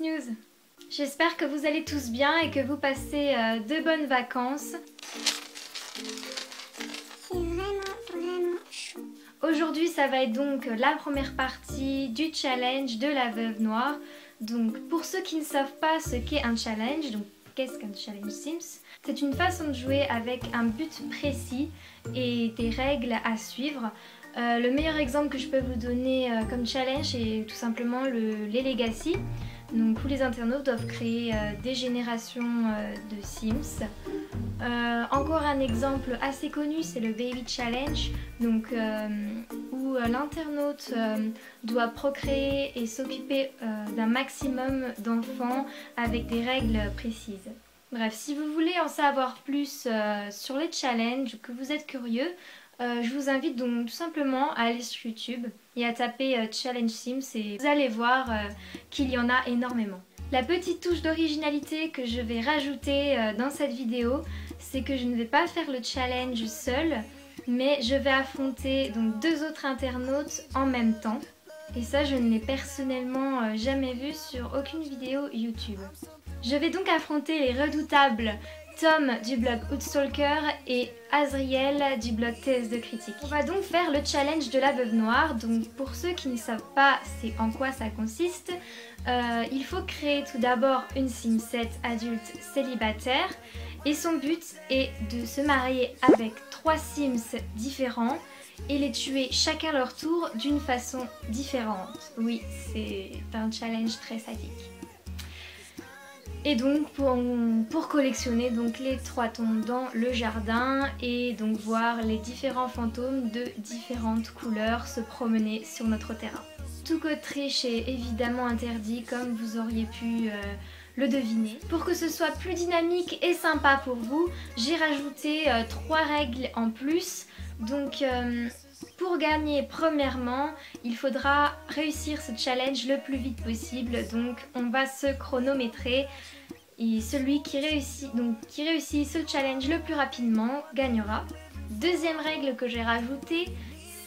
News J'espère que vous allez tous bien et que vous passez euh, de bonnes vacances. Aujourd'hui, ça va être donc la première partie du challenge de la veuve noire. Donc, pour ceux qui ne savent pas ce qu'est un challenge, donc qu'est-ce qu'un challenge Sims? C'est une façon de jouer avec un but précis et des règles à suivre. Euh, le meilleur exemple que je peux vous donner euh, comme challenge est tout simplement le, les Legacy. Donc tous les internautes doivent créer euh, des générations de Sims. encore un exemple assez connu, c'est le Baby Challenge, donc, où l'internaute doit procréer et s'occuper d'un maximum d'enfants avec des règles précises. Bref, si vous voulez en savoir plus sur les challenges, que vous êtes curieux, euh, je vous invite donc tout simplement à aller sur YouTube et à taper euh, Challenge Sims et vous allez voir euh, qu'il y en a énormément. La petite touche d'originalité que je vais rajouter dans cette vidéo, c'est que je ne vais pas faire le challenge seul, mais je vais affronter donc deux autres internautes en même temps. Et ça, je ne l'ai personnellement jamais vu sur aucune vidéo YouTube. Je vais donc affronter les redoutables Tom du blog Outstalker et Azriel du blog TS de critique. On va donc faire le challenge de la veuve noire. Donc pour ceux qui ne savent pas c'est en quoi ça consiste, euh, il faut créer tout d'abord une sim 7 adulte célibataire et son but est de se marier avec trois Sims différents et les tuer chacun leur tour d'une façon différente. Oui, c'est un challenge très sadique. Et donc pour, collectionner donc les trois tombes dans le jardin et donc voir les différents fantômes de différentes couleurs se promener sur notre terrain. Tout code triche est évidemment interdit comme vous auriez pu euh, le deviner. Pour que ce soit plus dynamique et sympa pour vous, j'ai rajouté euh, trois règles en plus. Donc euh, pour gagner, premièrement, il faudra réussir ce challenge le plus vite possible. Donc on va se chronométrer et celui qui réussit, donc, qui réussit ce challenge le plus rapidement gagnera. Deuxième règle que j'ai rajoutée,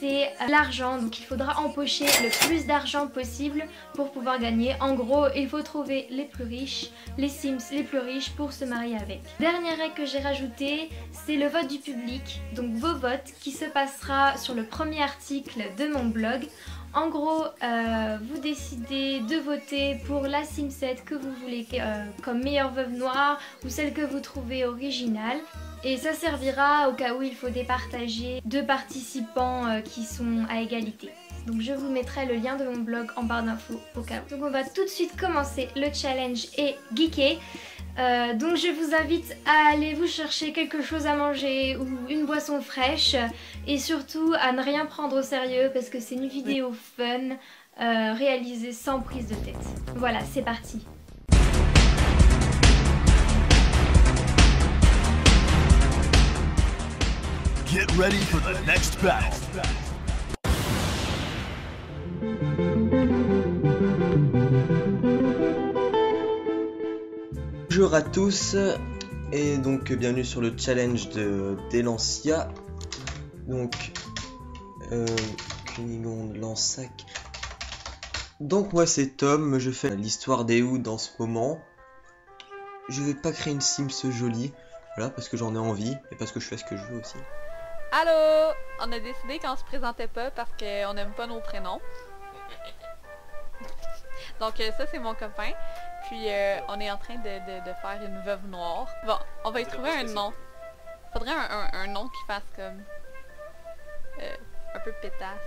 c'est l'argent. Donc il faudra empocher le plus d'argent possible pour pouvoir gagner. En gros, il faut trouver les plus riches, les Sims les plus riches pour se marier avec. Dernière règle que j'ai rajoutée, c'est le vote du public. Donc vos votes qui se passera sur le premier article de mon blog. En gros, euh, vous décidez de voter pour la Sim7 que vous voulez euh, comme meilleure veuve noire ou celle que vous trouvez originale. Et ça servira au cas où il faut départager deux participants euh, qui sont à égalité. Donc je vous mettrai le lien de mon blog en barre d'infos au cas où. Donc on va tout de suite commencer le challenge et geeker. Euh, donc je vous invite à aller vous chercher quelque chose à manger ou une boisson fraîche et surtout à ne rien prendre au sérieux parce que c'est une vidéo fun euh, réalisée sans prise de tête. Voilà, c'est parti. Get ready for the next battle. Bonjour à tous et donc bienvenue sur le challenge de Delancia. Donc euh, Lansac. Donc moi c'est Tom, je fais l'histoire des Hoods dans ce moment. Je vais pas créer une Sims jolie, voilà parce que j'en ai envie et parce que je fais ce que je veux aussi. Allô? On a décidé qu'on se présentait pas parce qu'on n'aime pas nos prénoms. Donc euh, ça c'est mon copain. Puis euh, on est en train de, faire une veuve noire. Bon, on va y trouver un nom. Faudrait un, nom qui fasse comme... Euh, un peu pétasse.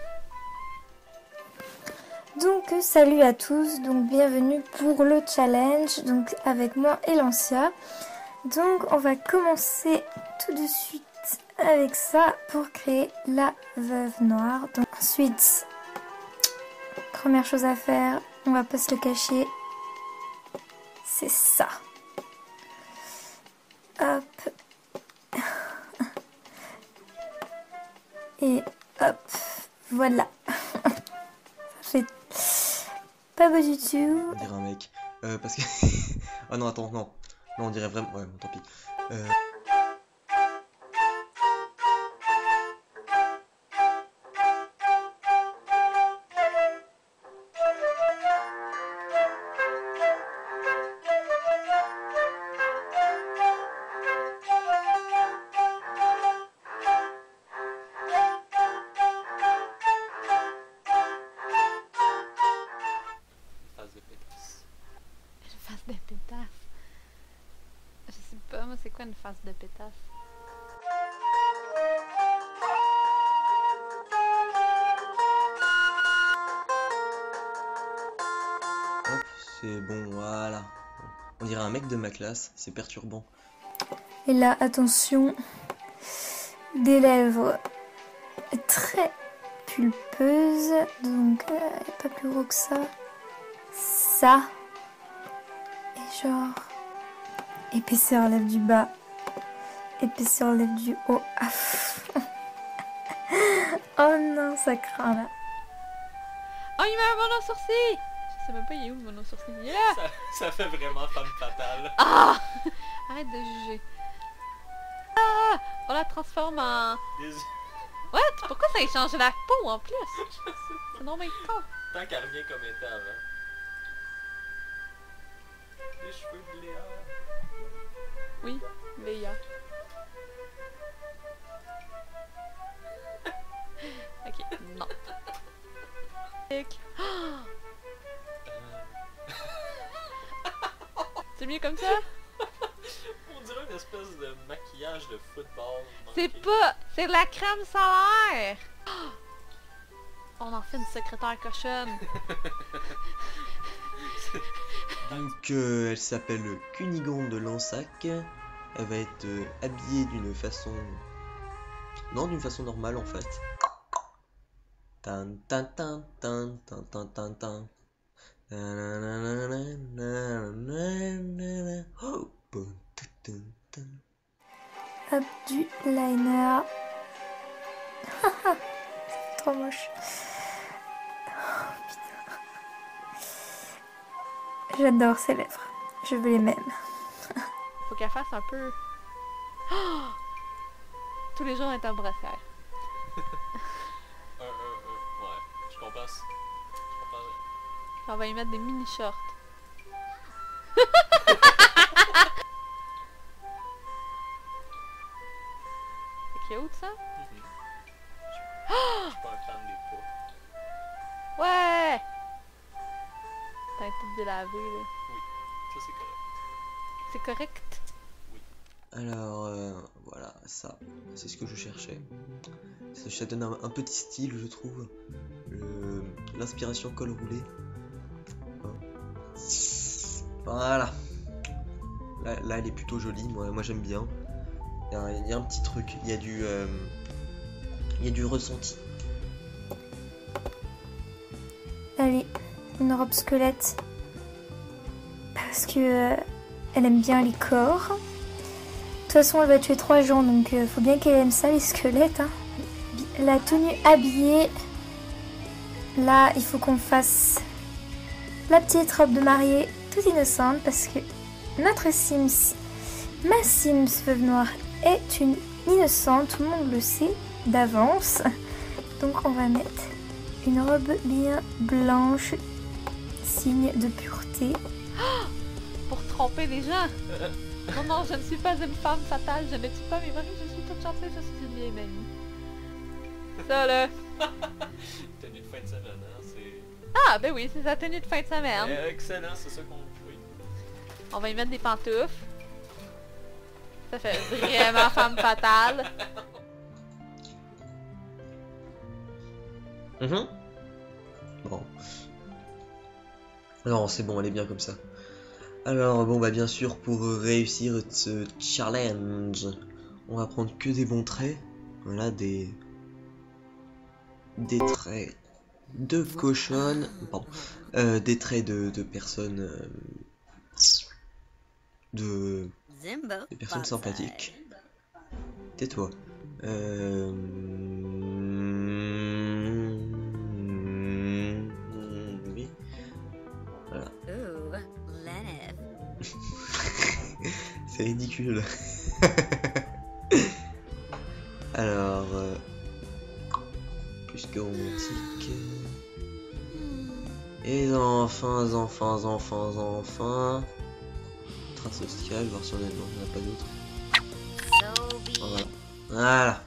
Donc salut à tous, donc bienvenue pour le challenge, donc avec moi et Lancia. Donc on va commencer tout de suite avec ça pour créer la veuve noire. Donc ensuite, première chose à faire, on va pas se le cacher, c'est ça. Hop. Et hop, voilà. fait pas beau du tout. On dirait un mec. Euh, parce que... oh non, attends, non. Non, on dirait vraiment... Ouais, tant pis. Euh... face de pétasse. Je sais pas, moi, c'est quoi une face de pétasse? Hop, c'est bon, voilà. On dirait un mec de ma classe, c'est perturbant. Et là, attention, des lèvres très pulpeuses, donc euh, pas plus gros que ça. Ça. Genre, épaisseur lèvres du bas, épaisseur lèvres du haut. Ah, oh non, ça craint là. Oh, il met un mono sourcil! Je sais même pas il est où le mono sourcil? Il est là! Ça, ça fait vraiment femme fatale. Ah! Arrête de juger. Ah! On la transforme en... Des... What? Pourquoi ça a changé la peau en plus? C'est non mais con. Tant qu'elle revient comme elle était avant. Les cheveux de Léa. Oui, Léa. ok, non. Ah! C'est mieux comme ça? On dirait une espèce de maquillage de football. C'est pas... C'est de la crème solaire! On en fait une secrétaire cochonne. qu'elle euh, s'appelle Cunigonde de Lansac. Elle va être euh, habillée d'une façon... Non, d'une façon normale en fait. J'adore ces lèvres. Je veux les mêmes. Faut qu'elle fasse un peu... Tous les jours on est en brassière. Un, un, un. Ouais, je comprends. Je comprends. On va y mettre des mini shorts. C'est cute ça? Mhm. Je suis pas un fan des poids. Ouais! Tout délavé là. Ça, c'est correct. C'est correct? Alors, euh, voilà, ça, c'est ce que je cherchais. Ça, ça donne un, un petit style, je trouve. L'inspiration col roulé. Voilà. Là, là, elle est plutôt jolie, moi, moi j'aime bien. Il y, a, un- il y a un petit truc, il y a du, euh, il y a du ressenti. Allez, une robe squelette. Parce que euh, elle aime bien les corps. De toute façon, elle va tuer trois gens, donc euh, faut bien qu'elle aime ça, les squelettes. hein. La tenue habillée. Là, il faut qu'on fasse la petite robe de mariée toute innocente parce que notre Sims, ma Sims Veuve Noire, est une innocente. Tout le monde le sait d'avance. Donc, on va mettre une robe bien blanche, signe de pureté. Pour tromper les gens! Non, non, je ne suis pas une femme fatale, je ne tue pas mes maris, je suis toute gentille, je suis une vieille mamie. Ça là! Tenue de fin de semaine, hein. C'est. Ah, ben oui, c'est sa tenue de fin de semaine. Eh, excellent, c'est ça qu'on veut. On va y mettre des pantoufles. Ça fait vraiment femme fatale. Mhm. Bon. Non, c'est bon, elle est bien comme ça. Alors, bon, bah bien sûr, pour réussir ce challenge, on va prendre que des bons traits. Voilà, des... Des traits de cochonne. Pardon. Euh, des traits de, de personnes... euh, de... Des personnes Bonsai. sympathiques. Tais-toi. Euh... C'est ridicule. Alors, euh, plus que romantique. Et enfin, enfin, enfin, enfin. Train social, voir on a, non, on n'a pas d'autre. So be Voilà. Voilà.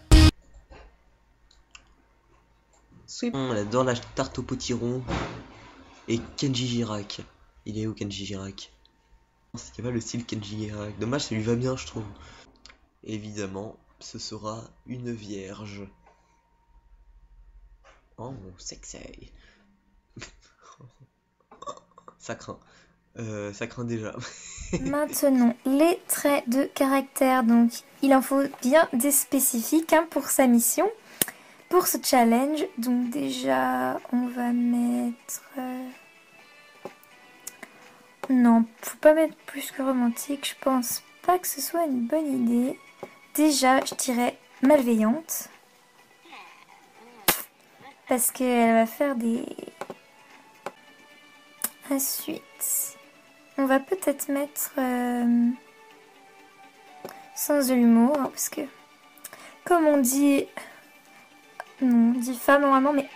Elle adore la tarte au potiron. Et Kenji Girac. Il est où Kenji Girac? C'est pas le style Kenji. Dommage, ça lui va bien, je trouve. Évidemment, ce sera une vierge. Oh, sexy. ça craint. Euh, ça craint déjà. Maintenant, les traits de caractère. Donc, il en faut bien des spécifiques hein, pour sa mission, pour ce challenge. Donc, déjà, on va mettre. Non, faut pas mettre plus que romantique. Je pense pas que ce soit une bonne idée. Déjà, je dirais malveillante. Parce qu'elle va faire des. Ensuite, on va peut-être mettre euh, sens de l'humour, hein, parce que comme on dit, non, on dit femme normalement, mais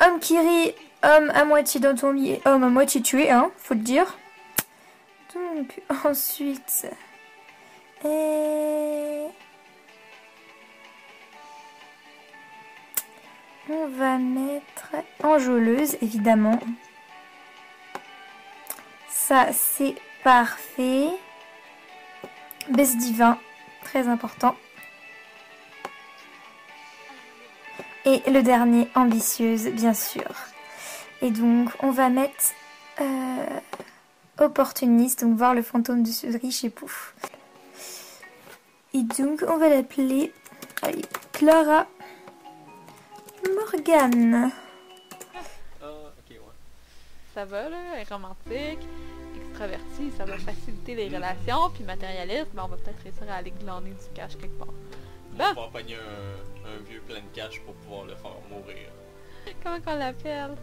homme qui rit, homme à moitié dans ton lit homme à moitié tué, hein, faut le dire. Donc ensuite, on va mettre enjôleuse évidemment. Ça, c'est parfait. Baisse divin, très important. Et le dernier, ambitieuse, bien sûr. Et donc, on va mettre euh, opportuniste, donc voir le fantôme de riche et pouf. Et donc, on va l'appeler allez, Clara Morgane. Ah, ok, ouais. Ça va, là, elle est romantique, extravertie, ça va faciliter les relations, puis matérialiste, ben on va peut-être réussir à aller glaner du cash quelque part. On va pogner un, un vieux plein de cash pour pouvoir le faire mourir. Comment qu'on l'appelle?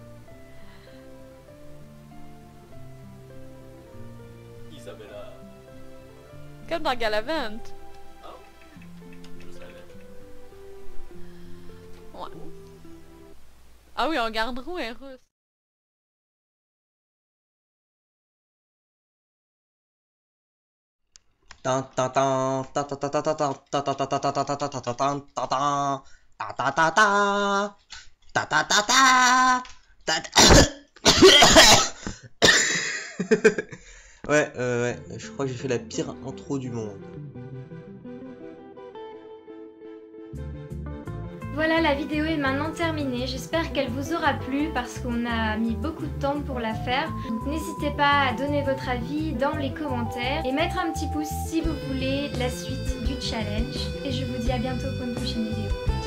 Comme dans Galavant. Ah, je savais. Ouais. Ah oui, on garde roux un russe. Ouais, ouais, je crois que j'ai fait la pire intro du monde. Voilà, la vidéo est maintenant terminée. J'espère qu'elle vous aura plu parce qu'on a mis beaucoup de temps pour la faire. N'hésitez pas à donner votre avis dans les commentaires et mettre un petit pouce si vous voulez la suite du challenge. Et je vous dis à bientôt pour une prochaine vidéo.